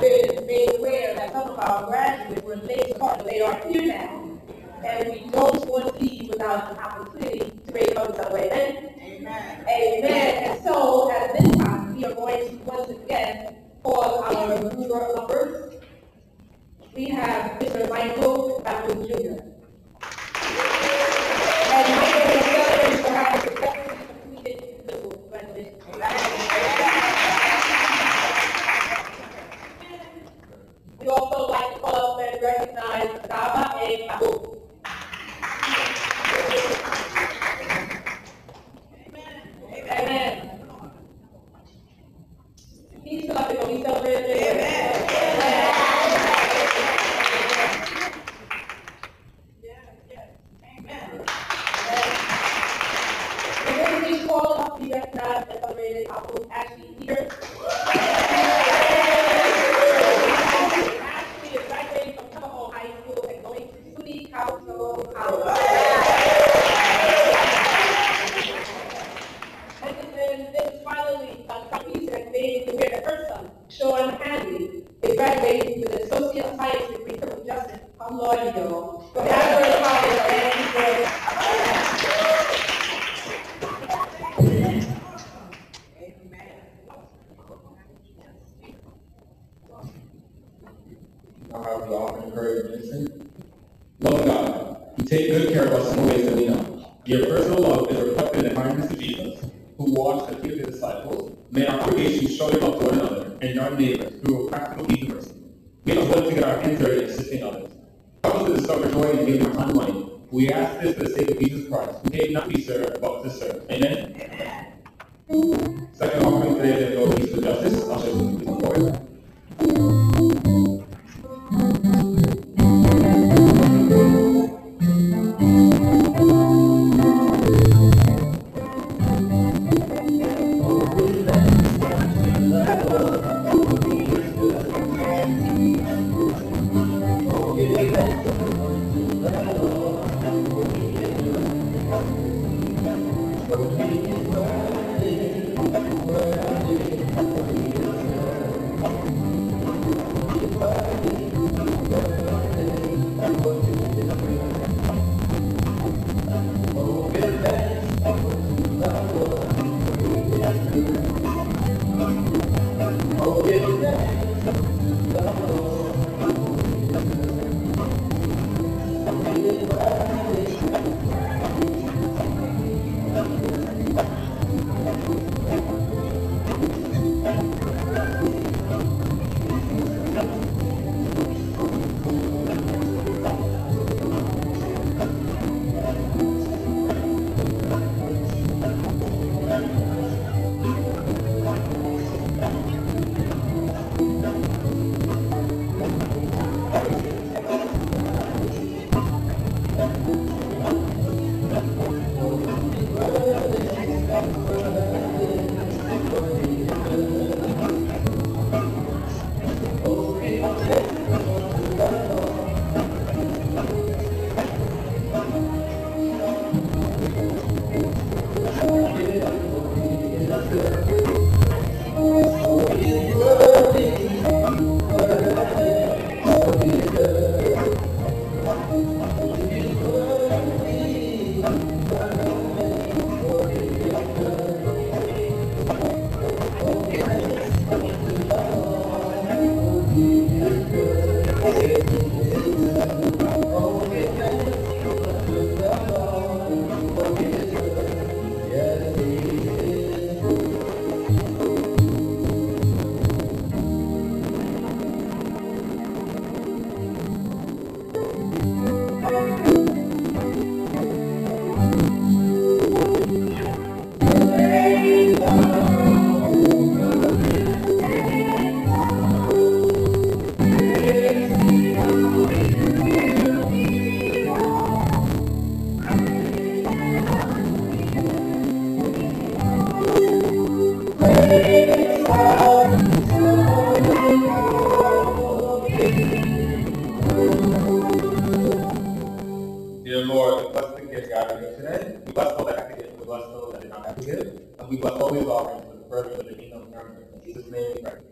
I've been made aware that some of our graduates were late to they are here now. And we don't want to leave without an opportunity to raise funds that way. Amen. Amen. And so at this time, we are going to once again call our mover uppers. We have Mr. Michael Baptist Jr. And Michael is celebrating have successfully completed school graduation. CF9 that's already I was actually here take good care of us in ways that we know. Your personal love is reflected in the kindness of Jesus, who washed the feet of the disciples. May our obligations show your love to one another and your neighbors through a practical human person. Make us willing to get our hands dirty in assisting others. Help us to discover joy in giving our time and money. We ask this for the sake of Jesus Christ, who came not to be served, but to serve. Amen. Second offering today is go peace with justice. I'll show you Worthy, worthy, worthy. Thank you. Dear we bless those that give. We did not have. And we these offerings for the furtherance of the kingdom of God. In Jesus' name we.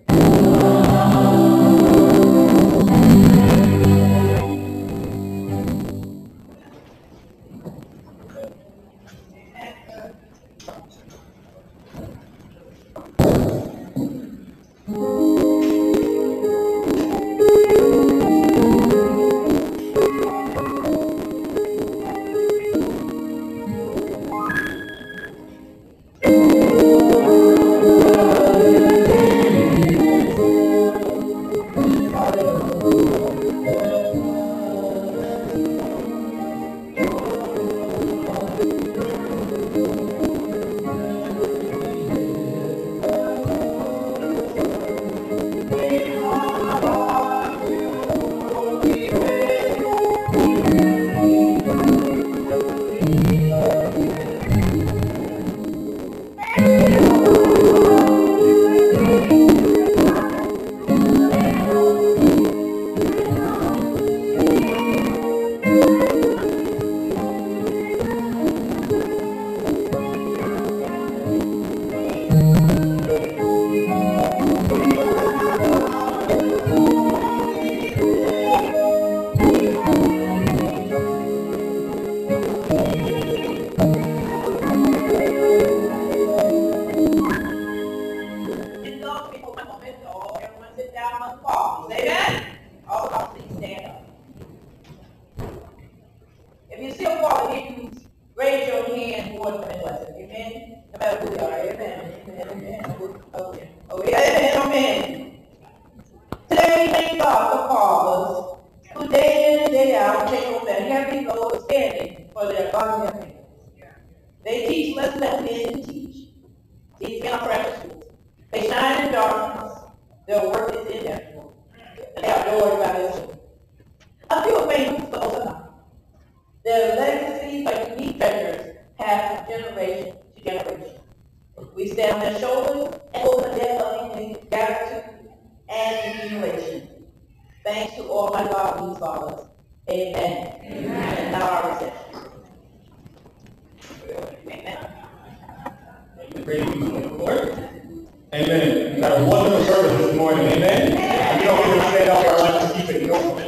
That heavy load of standing for their godly parents. They teach that we didn't teach. These in our. They shine in darkness. Their work is inevitable. And they are adored by their children. A few famous those about. Their legacy of unique treasures pass from generation to generation. We stand on their shoulders and open their loving gratitude and emulation. Thanks to all my God, these fathers. Amen. Amen. Now our reception. Amen. Praise the Lord. Amen. We got a wonderful service this morning. Amen. We don't get to stand up our life to keep it going.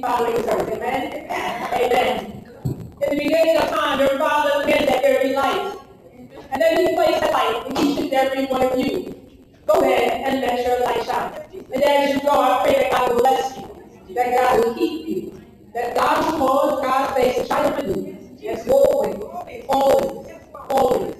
following service. Amen? Amen. In the beginning of time, your father meant that there be light. And then he placed a light in each and every one of you. Go ahead and let your light shine. And as you go, I pray that God will bless you, that God will keep you, that God will cause God's face to shine upon you. Yes, always, always, always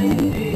Amen.